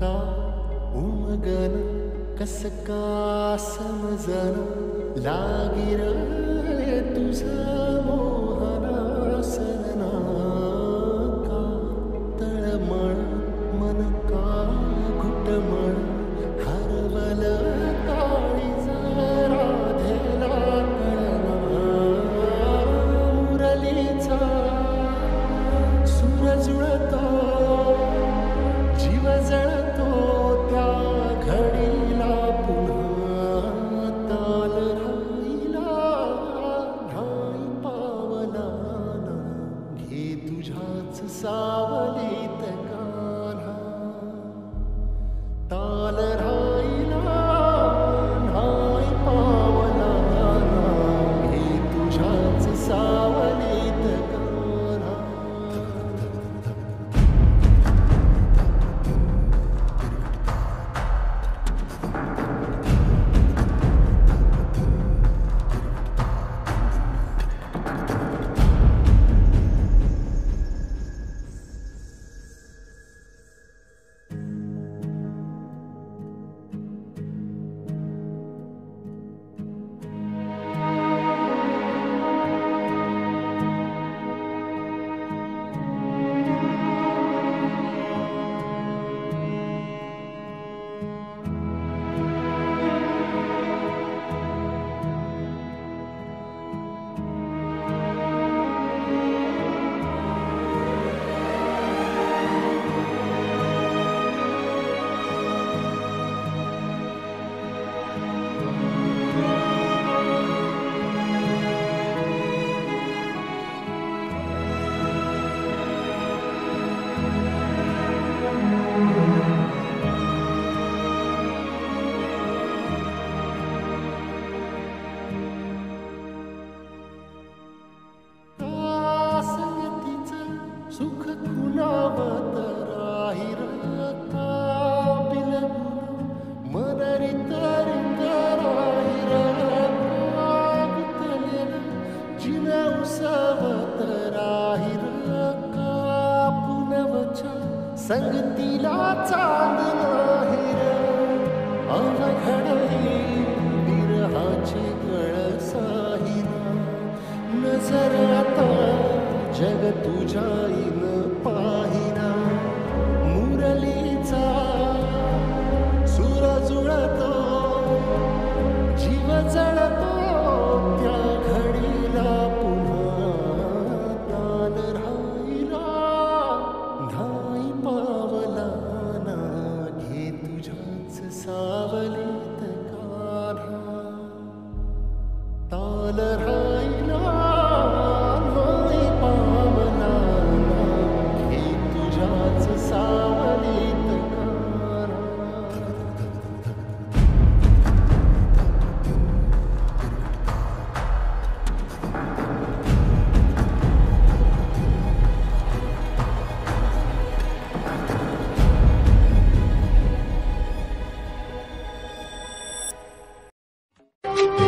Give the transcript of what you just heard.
का उमगन कसका समजन लागिर तुझा मोहनासना का तळमळ मन का घुटमळ हरवलं तुझ्याच संगतीला चाँद नाहीर अवघडही विरहाचे कळसाहिरा नज़र आता जग तुझ्या इन Bye.